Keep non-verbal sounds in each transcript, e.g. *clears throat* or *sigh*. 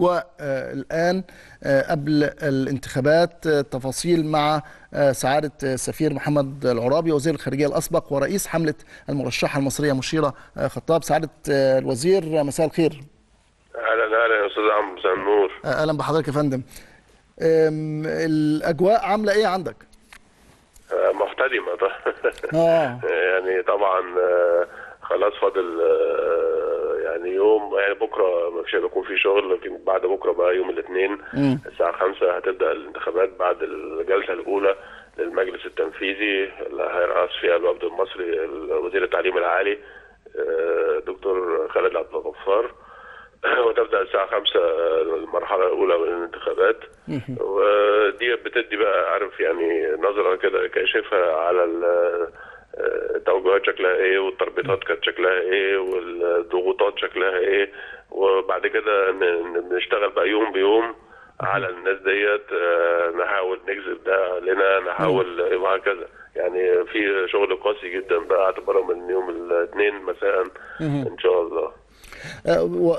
والآن قبل الانتخابات تفاصيل مع سعادة السفير محمد العرابي وزير الخارجية الأسبق ورئيس حملة المرشحة المصرية مشيرة خطاب. سعادة الوزير مساء الخير. أهلا أهلا يا أستاذ عمرو مساء النور. أهلا بحضرتك يا فندم. الأجواء عاملة إيه عندك؟ آه، محتدمة. طبعا *laughs* آه. يعني طبعا آه، خلاص فاضل آه، يعني يوم يعني بكرة مش هيكون في شغل لكن بعد بكرة بقى يوم الاثنين. الساعة 5 هتبدأ الانتخابات بعد الجلسة الأولى للمجلس التنفيذي اللي هيرأس فيها الوفد المصري وزير التعليم العالي آه، دكتور خالد عبد الغفار. *clears throat* وتبدأ الساعة 5 المرحلة الأولى من الانتخابات. ودي بتدي بقى عارف يعني نظرة كده كاشفه على ال- التوجهات شكلها إيه والتربيطات كانت شكلها إيه والضغوطات شكلها إيه وبعد كده نشتغل بقى يوم بيوم على الناس ديت آه، نحاول نجذب ده لنا نحاول وهكذا. يعني في شغل قاسي جدا بقى اعتباره من يوم الاثنين مساء إن شاء الله.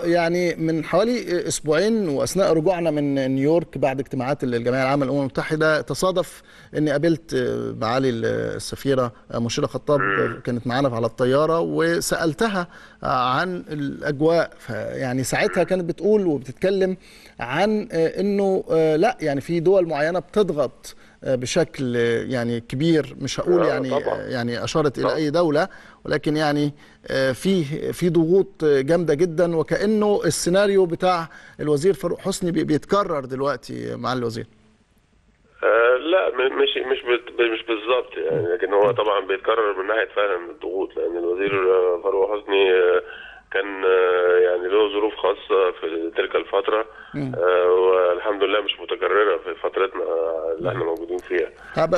يعني من حوالي أسبوعين وأثناء رجوعنا من نيويورك بعد اجتماعات الجمعية العامة للأمم المتحدة تصادف إني قابلت آه، معالي السفيرة آه، مشيرة خطاب آه، كانت معانا على الطيارة وسألتها آه، عن الأجواء يعني ساعتها كانت بتقول وبتتكلم عن آه، إنه آه، لأ يعني في دول معينة بتضغط آه، بشكل آه، يعني كبير مش هقول آه، يعني طبعاً. آه، يعني أشارت إلى طبعاً. أي دولة ولكن يعني آه، في في ضغوط جامدة جدا وكأنه السيناريو بتاع الوزير فاروق حسني بي- بيتكرر دلوقتي مع الوزير. آه لا مش مش مش بالظبط يعني لكن هو طبعا بيتكرر من ناحية فعلا الضغوط لأن الوزير آه، فاروق حسني آه، كان يعني له ظروف خاصة في تلك الفترة آه، والحمد لله مش متكررة في فترتنا اللي إحنا موجودين فيها.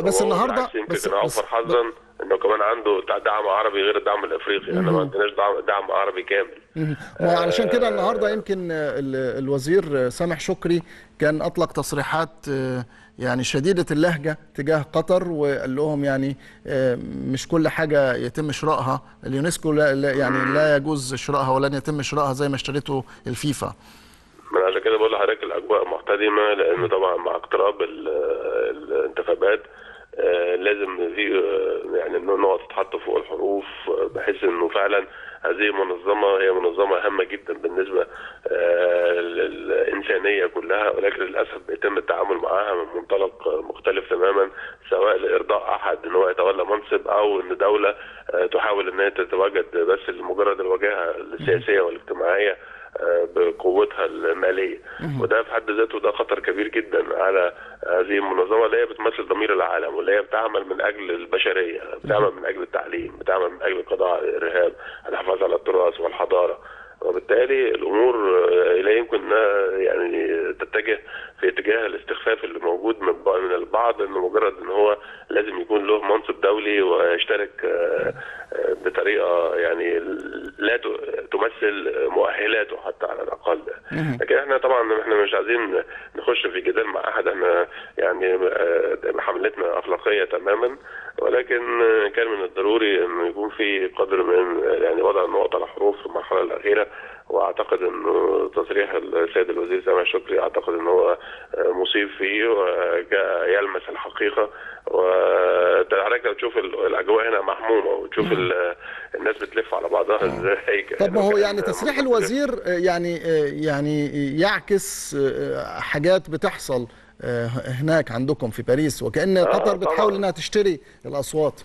بس النهارده بس بس اوفر حظا إنه كمان عنده دعم عربي غير الدعم الإفريقي. إحنا ما عندناش دعم, دعم عربي كامل. وعلشان كده النهارده يمكن آه، ال- الوزير آه، سامح شكري كان أطلق تصريحات آه، يعني شديدة اللهجة تجاه قطر وقال لهم يعني آه، مش كل حاجة يتم شرائها اليونسكو لا يعني لا يجوز شرائها ولن يتم شرائها زي ما اشترته الفيفا. من عشان كده بقول لحضرتك الأجواء محتدمة لأنه طبعا مع اقتراب ال- الانتخابات آه، لازم في آه، يعني إنه نقط تتحط فوق الحروف آه، بحيث إنه فعلا هذه المنظمه هي منظمة هامة جدا بالنسبة آه، للإنسانية كلها ولكن للأسف بيتم التعامل معاها من منطلق آه، مختلف تماما سواء لإرضاء أحد إن هو يتولى منصب أو إن دولة آه، تحاول إن هي تتواجد بس لمجرد الواجهة السياسية والاجتماعية. بقوتها المالية. وده في حد ذاته ده خطر كبير جدا على هذه المنظمة اللي هي بتمثل ضمير العالم واللي هي بتعمل من أجل البشرية بتعمل من أجل التعليم بتعمل من أجل على الارهاب الحفاظ على التراث والحضارة. وبالتالي الأمور لا يمكن انها يعني تتجه في اتجاه الاستخفاف اللي موجود من بعض- من البعض انه مجرد ان هو لازم يكون له منصب دولي ويشترك آه، آه، بطريقة يعني لا تمثل مؤهلاته حتى على الأقل. لكن إحنا طبعا إحنا مش عايزين نخش في جدال مع أحد إحنا يعني آه، حملتنا أخلاقية تماما ولكن كان من الضروري يكون في قدر من آه، يعني وضع النقط على الحروف في المرحلة الأخيرة وأعتقد انه تصريح السيد الوزير سامح شكري أعتقد إن هو آه، مصيب فيه وجاء يلمس الحقيقة. وحضرتك لو تشوف ال- الأجواء هنا محمومة وتشوف ال- الناس بتلف على بعضها إزاي. طب ما هو يعني ممكن- الوزير آه، يعني آه، يعني يعكس آه، حاجات بتحصل آه، هناك عندكم في باريس وكأن آه، قطر طبعاً. بتحاول إنها تشتري الأصوات.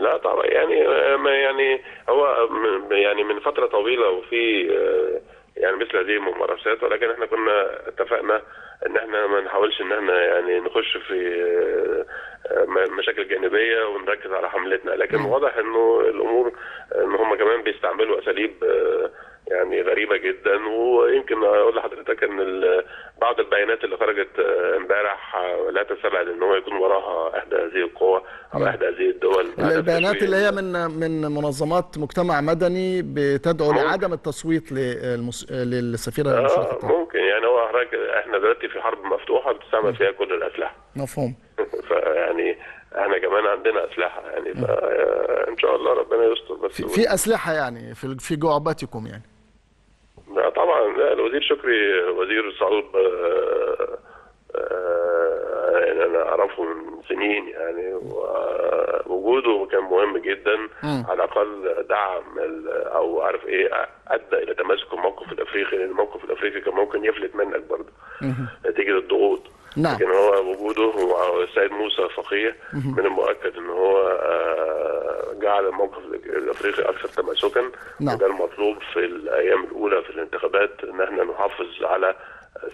لا طبعا يعني ما يعني هو يعني من فترة طويلة وفي آه، يعني مثل هذه الممارسات ولكن إحنا كنا اتفقنا إن إحنا ما نحاولش إن إحنا يعني نخش في آه، آه، مشاكل جانبية ونركز على حملتنا. لكن واضح إنه الأمور إن هم كمان بيستعملوا أساليب آه، يعني غريبة جدا. ويمكن أقول لحضرتك إن بعض البيانات اللي خرجت آه، إمبارح آه، لا تستبعد إن هو يكون وراها إحدى هذه القوى أو إحدى هذه الدول. البيانات اللي هي من من منظمات مجتمع مدني بتدعو ممكن. لعدم التصويت للمس... للسفيرة آه ممكن. يعني هو حضرتك إحنا دلوقتي في حرب مفتوحة بتستعمل فيها كل الأسلحة. مفهوم. *laughs* فيعني إحنا كمان عندنا أسلحة يعني فان شاء الله ربنا يستر بس في, في أسلحة يعني في في جعبتكم يعني. لا طبعا لا الوزير شكري وزير صلب آه، آه، يعني أنا أعرفه من سنين يعني ووجوده كان مهم جدا على الأقل دعم أو عارف إيه أدى إلى تماسك الموقف الأفريقي لأن الموقف الأفريقي كان ممكن يفلت منك برضه نتيجة الضغوط. نعم. لكن هو وجوده والسيد موسى فقيه من المؤكد إن هو آه، جعل الموقف الأفريقي أكثر تماسكا نعم. وده المطلوب في الأيام الأولى في الانتخابات إن إحنا نحافظ على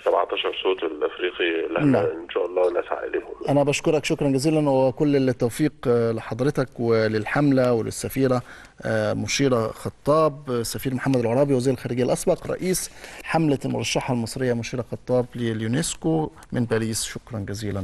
17 صوت الأفريقي اللي إحنا نعم. إن شاء الله نسعى إليهم أنا بشكرك شكرا جزيلا وكل التوفيق لحضرتك وللحملة وللسفيرة آه، مشيرة خطاب آه، سفير محمد العرابي وزير الخارجية الأسبق رئيس حملة المرشحة المصرية مشيرة خطاب لليونسكو من باريس شكرا جزيلا